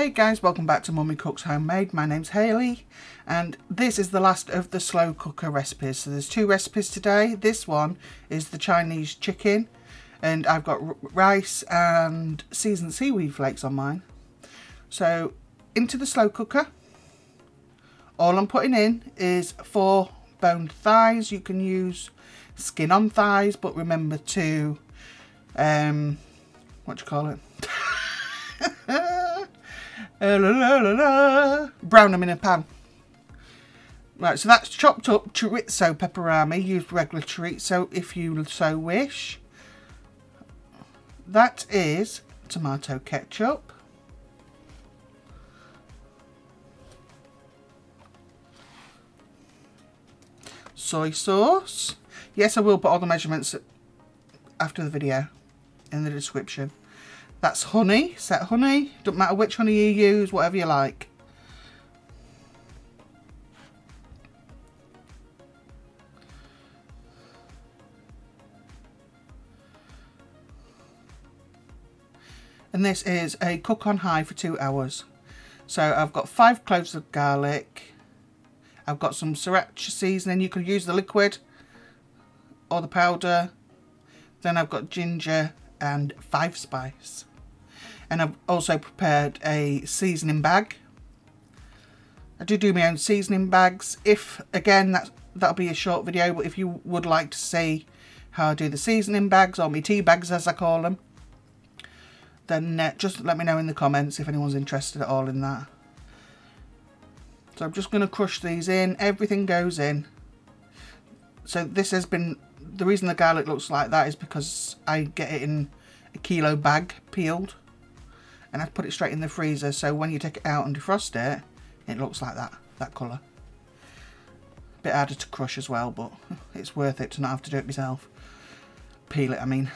Hey guys, welcome back to Mummy Cooks Homemade. My name's Hayley and this is the last of the slow cooker recipes. So there's two recipes today. This one is the Chinese chicken and I've got rice and seasoned seaweed flakes on mine. So into the slow cooker. All I'm putting in is four boned thighs. You can use skin on thighs but remember to um what do you call it? Uh, la, la, la, Brown them in a pan. Right, so that's chopped up chorizo Peperami. Use regular chorizo if you so wish. That is tomato ketchup. Soy sauce. Yes, I will put all the measurements after the video in the description. That's honey, set honey. Don't matter which honey you use, whatever you like. And this is a cook on high for two hours. So I've got five cloves of garlic. I've got some sriracha seasoning. You can use the liquid or the powder. Then I've got ginger and five spice and I've also prepared a seasoning bag. I do do my own seasoning bags. If, again, that, that'll be a short video, but if you would like to see how I do the seasoning bags, or my tea bags as I call them, then uh, just let me know in the comments if anyone's interested at all in that. So I'm just going to crush these in. Everything goes in. So this has been, the reason the garlic looks like that is because I get it in a kilo bag peeled and I put it straight in the freezer so when you take it out and defrost it it looks like that that colour. Bit harder to crush as well but it's worth it to not have to do it myself. Peel it I mean.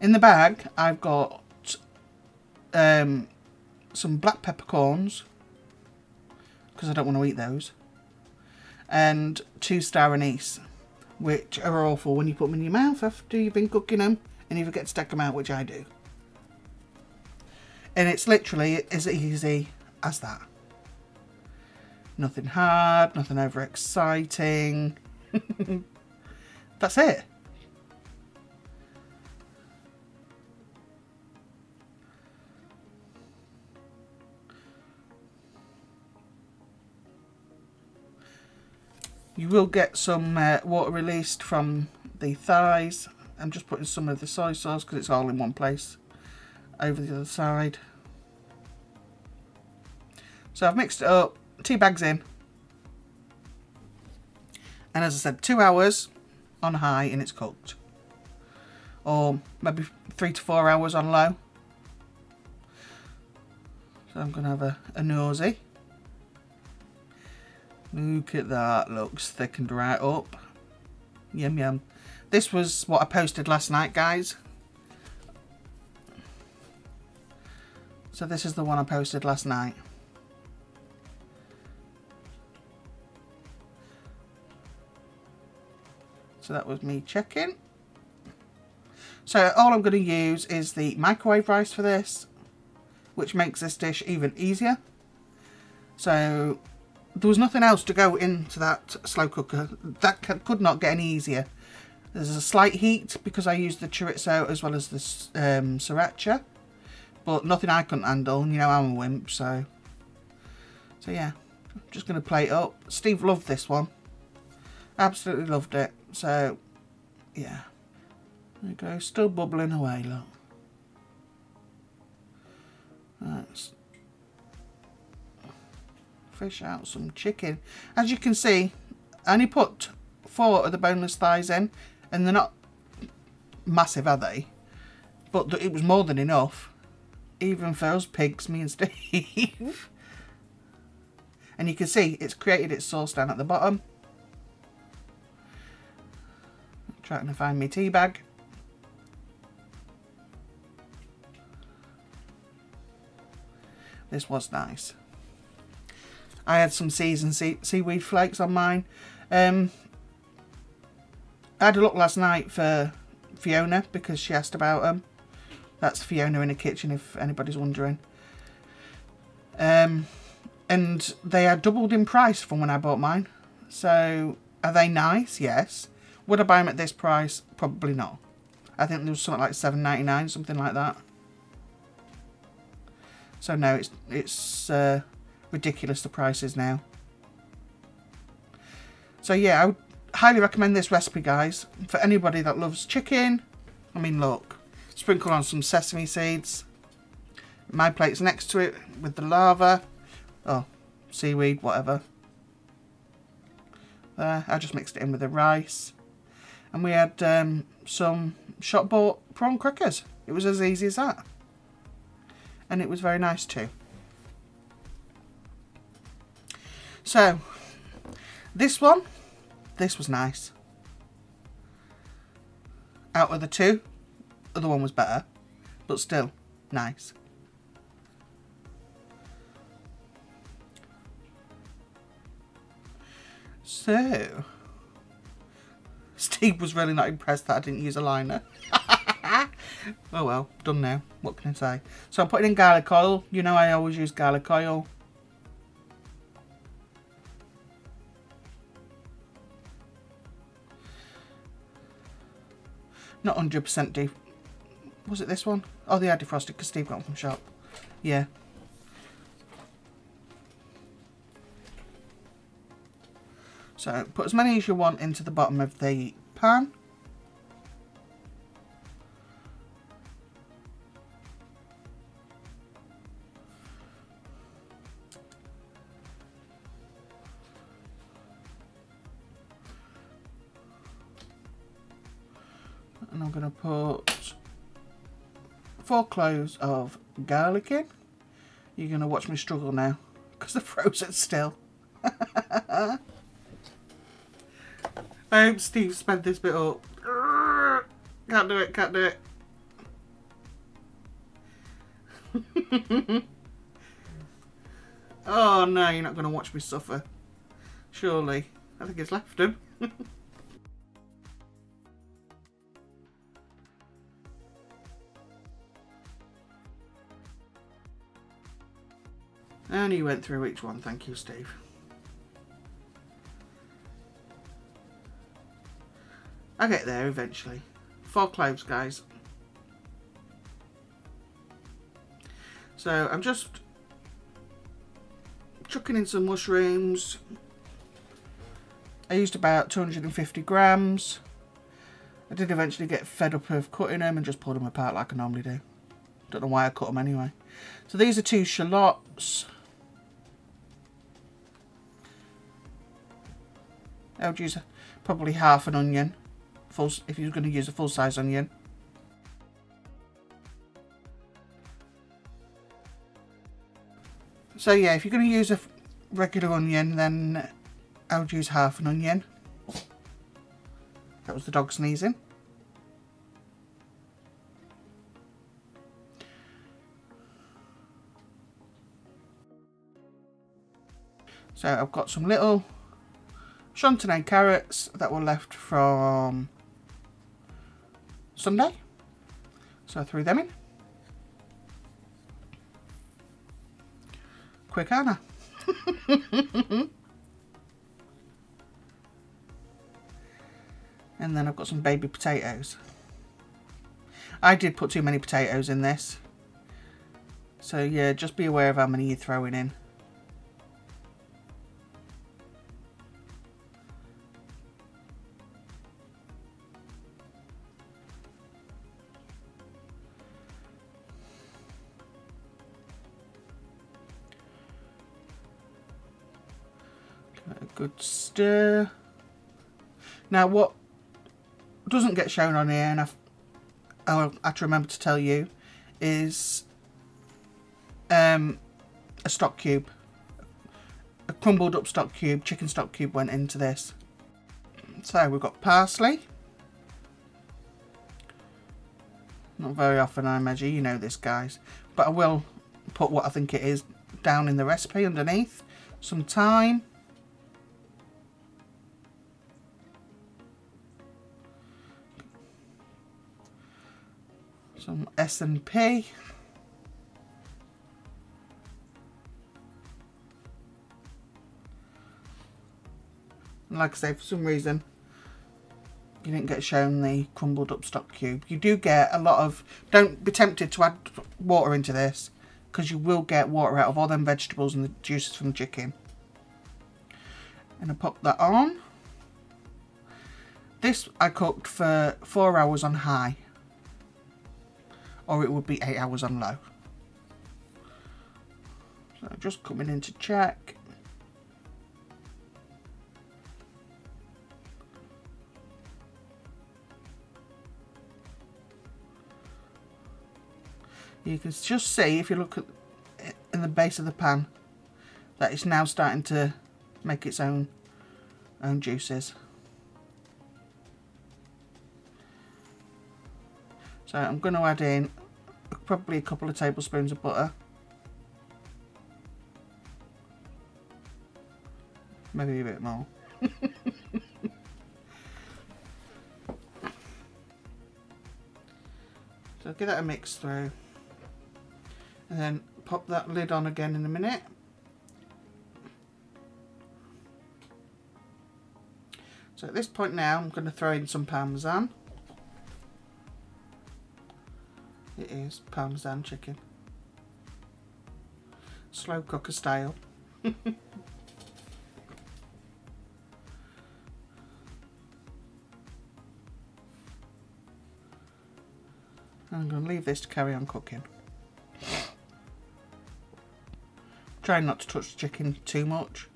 In the bag I've got um, some black peppercorns because I don't want to eat those and two star anise which are awful when you put them in your mouth after you've been cooking them and you forget to take them out which I do and it's literally as easy as that. Nothing hard, nothing over exciting. That's it. You will get some uh, water released from the thighs. I'm just putting some of the soy sauce because it's all in one place over the other side. So I've mixed it up, two bags in. And as I said, two hours on high and it's cooked. Or maybe three to four hours on low. So I'm going to have a, a nosy. Look at that, looks thickened right up. Yum yum. This was what I posted last night, guys. So this is the one I posted last night. So that was me checking. So all I'm going to use is the microwave rice for this, which makes this dish even easier. So there was nothing else to go into that slow cooker. That could not get any easier. There's a slight heat because I used the chorizo as well as the um, sriracha. But nothing I couldn't handle. You know, I'm a wimp, so... So yeah, I'm just going to play it up. Steve loved this one. Absolutely loved it. So, yeah. There you go. Still bubbling away, look. Let's fish out some chicken. As you can see, I only put four of the boneless thighs in, and they're not massive, are they? But it was more than enough, even us pigs, me and Steve. and you can see it's created its sauce down at the bottom. Trying to find my tea bag. This was nice. I had some seasoned sea seaweed flakes on mine. Um, I had a look last night for Fiona because she asked about them. That's Fiona in the kitchen, if anybody's wondering. Um, and they are doubled in price from when I bought mine. So, are they nice? Yes. Would I buy them at this price? Probably not. I think there was something like seven ninety nine, something like that. So no, it's it's uh, ridiculous the prices now. So yeah, I would highly recommend this recipe, guys, for anybody that loves chicken. I mean, look, sprinkle on some sesame seeds. My plate's next to it with the lava. Oh, seaweed, whatever. There, I just mixed it in with the rice. And we had um, some shop bought prawn crackers. It was as easy as that. And it was very nice too. So, this one, this was nice. Out of the two, other one was better, but still nice. So, Steve was really not impressed that I didn't use a liner. oh well, done now. What can I say? So I'm putting in garlic oil. You know I always use garlic oil. Not 100% deep. Was it this one? Oh, they are defrosted because Steve got them from shop. Yeah. So put as many as you want into the bottom of the pan. Cloves of garlic in. You're going to watch me struggle now because they're frozen still. I hope Steve sped this bit up. Can't do it, can't do it. oh no, you're not going to watch me suffer. Surely. I think it's left him. and he went through each one. Thank you, Steve. I'll get there eventually. Four cloves, guys. So I'm just chucking in some mushrooms. I used about 250 grams. I did eventually get fed up of cutting them and just pulled them apart like I normally do. Don't know why I cut them anyway. So these are two shallots. I would use probably half an onion full if you're going to use a full size onion. So yeah, if you're going to use a regular onion, then I would use half an onion. That was the dog sneezing. So I've got some little chantenay carrots that were left from Sunday. So I threw them in. Quick Anna. and then I've got some baby potatoes. I did put too many potatoes in this. So yeah, just be aware of how many you're throwing in. Good stir. Now what doesn't get shown on here, and I've, I'll have to remember to tell you, is um, a stock cube. A crumbled up stock cube, chicken stock cube went into this. So we've got parsley. Not very often I measure, you know this guys. But I will put what I think it is down in the recipe underneath. Some thyme. Some S&P. like I say, for some reason, you didn't get shown the crumbled up stock cube. You do get a lot of, don't be tempted to add water into this because you will get water out of all them vegetables and the juices from the chicken. And I pop that on. This I cooked for four hours on high or it would be eight hours on low. So just coming in to check. you can just see if you look at in the base of the pan that it's now starting to make its own own juices so I'm going to add in probably a couple of tablespoons of butter. Maybe a bit more. So give that a mix through. And then pop that lid on again in a minute. So at this point now I'm going to throw in some parmesan is parmesan chicken slow cooker style I'm going to leave this to carry on cooking. Try not to touch the chicken too much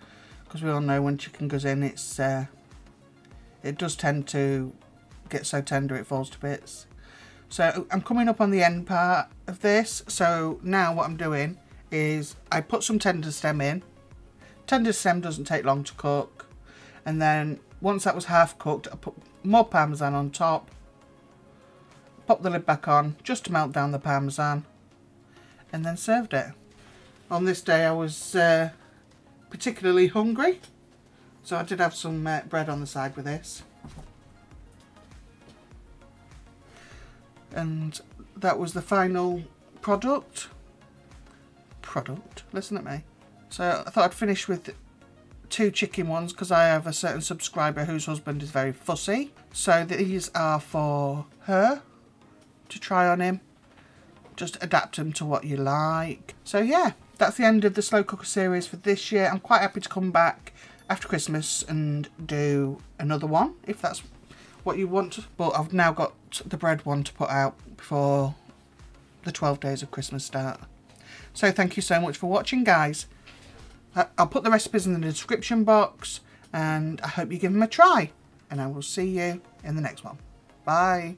because we all know when chicken goes in it's uh, it does tend to get so tender it falls to bits. So I'm coming up on the end part of this. So now what I'm doing is I put some tenderstem in. Tenderstem doesn't take long to cook. And then once that was half cooked I put more parmesan on top. Pop the lid back on just to melt down the parmesan. And then served it. On this day I was uh, particularly hungry. So I did have some uh, bread on the side with this and that was the final product. Product? Listen at me. So I thought I'd finish with two chicken ones because I have a certain subscriber whose husband is very fussy. So these are for her to try on him. Just adapt them to what you like. So yeah that's the end of the slow cooker series for this year. I'm quite happy to come back after Christmas and do another one if that's what you want. But I've now got the bread one to put out before the 12 days of Christmas start. So thank you so much for watching guys. I'll put the recipes in the description box and I hope you give them a try. And I will see you in the next one. Bye.